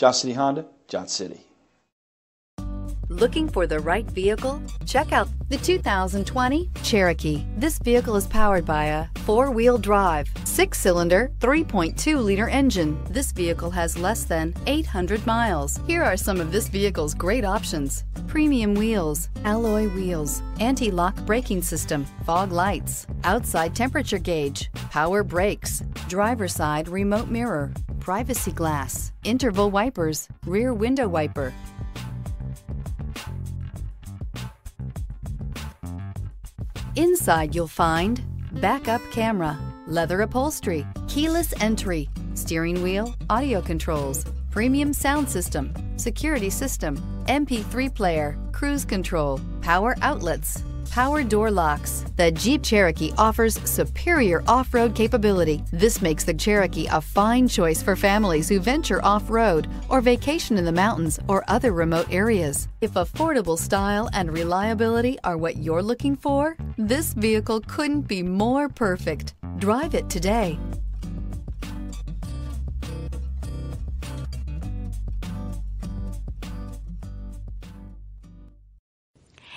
Johnson City Honda, Johnson City. Looking for the right vehicle? Check out the 2020 Cherokee. This vehicle is powered by a four-wheel drive, six-cylinder, 3.2-liter engine. This vehicle has less than 800 miles. Here are some of this vehicle's great options. Premium wheels, alloy wheels, anti-lock braking system, fog lights, outside temperature gauge, power brakes, driver side remote mirror, privacy glass, interval wipers, rear window wiper, Inside you'll find backup camera, leather upholstery, keyless entry, steering wheel, audio controls, premium sound system, security system, MP3 player, cruise control, power outlets, power door locks. The Jeep Cherokee offers superior off-road capability. This makes the Cherokee a fine choice for families who venture off-road or vacation in the mountains or other remote areas. If affordable style and reliability are what you're looking for, this vehicle couldn't be more perfect. Drive it today.